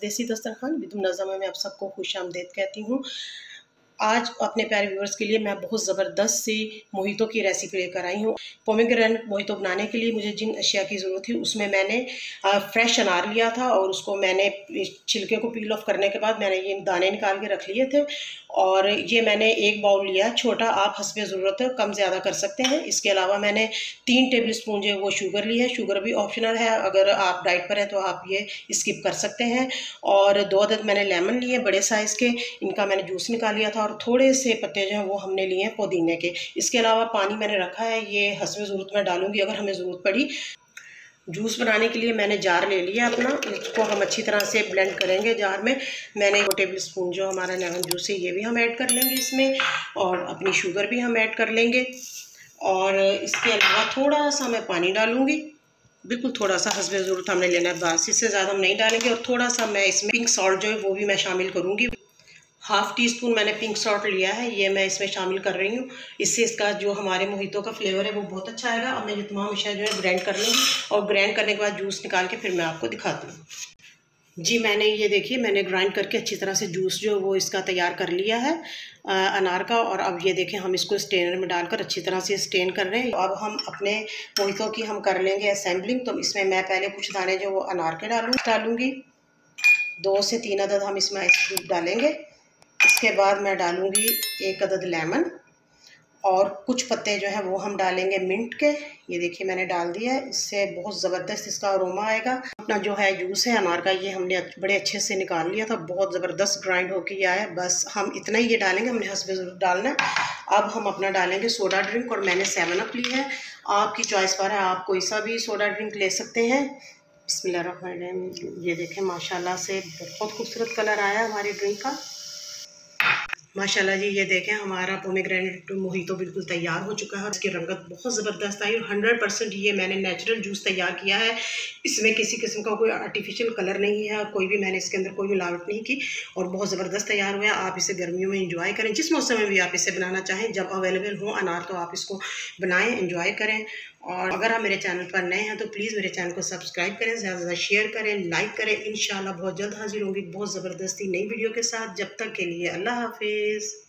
देसी दस्तरखान विदुम नज़म में आप सबको खुश आमदेद कहती हूँ। आज अपने प्यारे व्यूवर्स के लिए मैं बहुत ज़बरदस्त सी मोहितों की रेसिपी लेकर आई हूँ। पोमिग्रेन मोहितो बनाने के लिए मुझे जिन अशिया की ज़रूरत थी, उसमें मैंने फ्रेश अनार लिया था और उसको मैंने छिलके को पील ऑफ़ करने के बाद मैंने ये दाने निकाल के रख लिए थे और ये मैंने एक बाउल लिया छोटा, आप हंसब ज़रूरत है, कम ज़्यादा कर सकते हैं। इसके अलावा मैंने तीन टेबल स्पून जो वो शुगर ली है। शुगर भी ऑप्शनल है, अगर आप डाइट पर हैं तो आप ये स्किप कर सकते हैं। और दो अदद मैंने लेमन लिए, बड़े साइज़ के, इनका मैंने जूस निकाल लिया था और थोड़े से पत्ते जो हैं वो हमने लिए हैं पुदीने के। इसके अलावा पानी मैंने रखा है, ये हंसब ज़रूरत में डालूँगी अगर हमें ज़रूरत पड़ी। जूस बनाने के लिए मैंने जार ले लिया अपना इसको हम अच्छी तरह से ब्लेंड करेंगे जार में। मैंने दो टेबल स्पून जो हमारा लेमन जूस है, ये भी हम ऐड कर लेंगे इसमें और अपनी शुगर भी हम ऐड कर लेंगे। और इसके अलावा थोड़ा सा मैं पानी डालूँगी। बिल्कुल थोड़ा सा हसब ज़रूरत हमने लेना है, बस इससे ज़्यादा हम नहीं डालेंगे और थोड़ा सा मैं इसमें पिंक सॉल्ट जो है वो भी मैं शामिल करूँगी। हाफ़ टी स्पून मैंने पिंक सॉल्ट लिया है ये मैं इसमें शामिल कर रही हूँ। इससे इसका जो हमारे मोहितों का फ्लेवर है वो बहुत अच्छा आएगा। अब मैं ये तमाम अशिया जो है ग्राइंड कर लूँगी और ग्राइंड करने के बाद जूस निकाल के फिर मैं आपको दिखाती हूँ। जी मैंने ये देखिए मैंने ग्राइंड करके अच्छी तरह से जूस जो वो इसका तैयार कर लिया है आ, अनार का। और अब ये देखें हम इसको स्टेनर में डालकर अच्छी तरह से स्टेन कर रहे हैं। अब हम अपने मोहितों की हम कर लेंगे असेंबलिंग तो इसमें मैं पहले कुछ दाने जो वो अनार के डालूँ डालूँगी। दो से तीन अदद हम इसमें आइस डालेंगे। इसके बाद मैं डालूँगी एक अदद लेमन और कुछ पत्ते जो है वो हम डालेंगे मिंट के। ये देखिए मैंने डाल दिया है। इससे बहुत ज़बरदस्त इसका अरोमा आएगा। अपना जो है जूस है अनार का, ये हमने बड़े अच्छे से निकाल लिया था। बहुत ज़बरदस्त ग्राइंड होके आया है। बस हम इतना ही ये डालेंगे, हमने हंसबे ज़रूर डालना है। अब हम अपना डालेंगे सोडा ड्रिंक और मैंने सेवन अप ली है। आपकी चॉइस पर है, आप कोई सा भी सोडा ड्रिंक ले सकते हैं। बिस्मिल्लाह ये देखें, माशाल्लाह से बहुत खूबसूरत कलर आया हमारी ड्रिंक का। माशाल्लाह जी, ये देखें, हमारा पोमेग्रेनेट मोहितो बिल्कुल तैयार हो चुका है इसकी रंगत बहुत ज़बरदस्त आई और हंड्रेड परसेंट ये मैंने नेचुरल जूस तैयार किया है। इसमें किसी किस्म का कोई आर्टिफिशियल कलर नहीं है, कोई भी मैंने इसके अंदर कोई मिलावट नहीं की और बहुत ज़बरदस्त तैयार हुआ है। आप इसे गर्मियों में इंजॉय करें। जिस मौसम में भी आप इसे बनाना चाहें, जब अवेलेबल हो अनार तो आप इसको बनाएँ इंजॉय करें। और अगर आप मेरे चैनल पर नए हैं तो प्लीज़ मेरे चैनल को सब्सक्राइब करें, ज़्यादा से ज़्यादा शेयर करें लाइक करें। इन बहुत जल्द हाजिर होंगी। बहुत ज़बरदस्ती नई वीडियो के साथ। जब तक के लिए अल्लाह हाफिज़। is